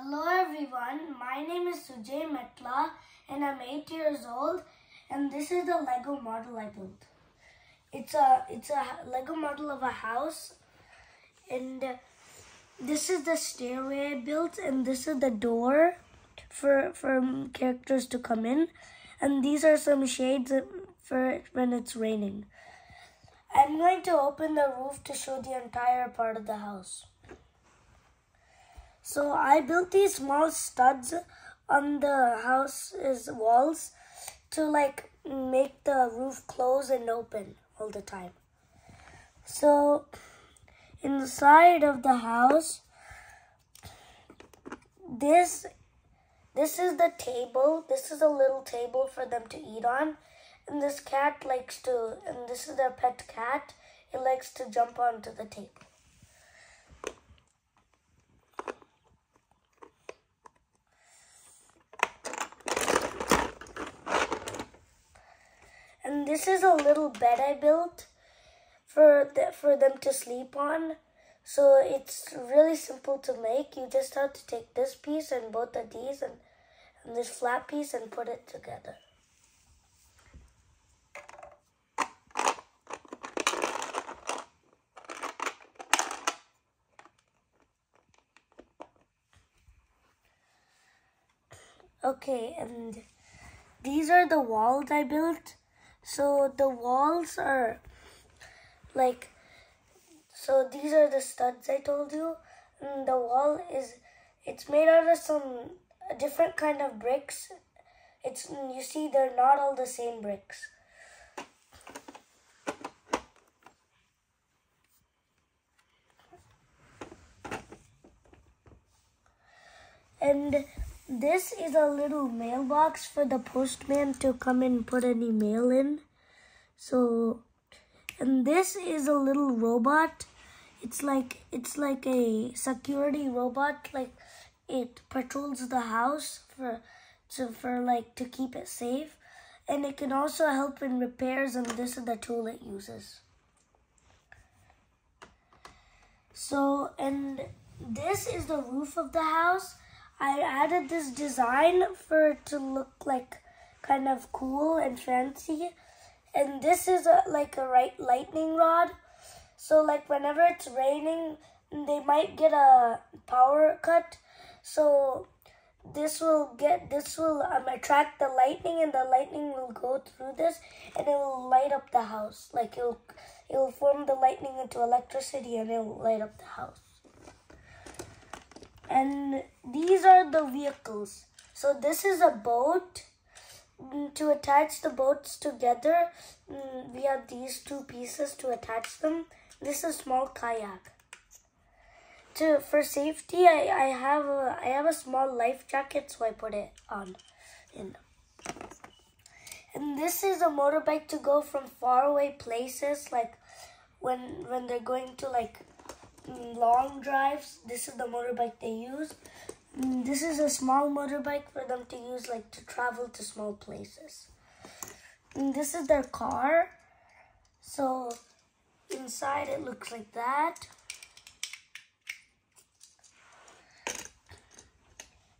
Hello everyone, my name is Sujay Metla and I'm 8 years old and this is the Lego model I built. It's a it's a Lego model of a house and this is the stairway I built and this is the door for for characters to come in and these are some shades for when it's raining. I'm going to open the roof to show the entire part of the house. So I built these small studs on the house's walls to like make the roof close and open all the time. So inside of the house, this this is the table. This is a little table for them to eat on. And this cat likes to, and this is their pet cat. It likes to jump onto the table. This is a little bed I built for the, for them to sleep on. So it's really simple to make. You just have to take this piece and both of these and, and this flat piece and put it together. Okay, and these are the walls I built. So the walls are like, so these are the studs I told you. And the wall is, it's made out of some different kind of bricks. It's, you see, they're not all the same bricks. And this is a little mailbox for the postman to come and put any mail in. So, and this is a little robot. It's like, it's like a security robot. Like it patrols the house for, to, for like to keep it safe. And it can also help in repairs and this is the tool it uses. So, and this is the roof of the house I added this design for it to look like kind of cool and fancy. And this is a, like a right lightning rod. So like whenever it's raining, they might get a power cut. So this will get this will um, attract the lightning and the lightning will go through this and it will light up the house like it'll it will form the lightning into electricity and it will light up the house and these are the vehicles. So this is a boat. Mm, to attach the boats together, mm, we have these two pieces to attach them. This is a small kayak. To for safety, I, I have a I have a small life jacket, so I put it on. In. And this is a motorbike to go from faraway places, like when when they're going to like long drives, this is the motorbike they use. Mm, this is a small motorbike for them to use like to travel to small places. And this is their car. So inside it looks like that.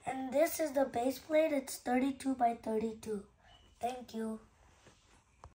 And this is the base plate. It's 32 by 32. Thank you.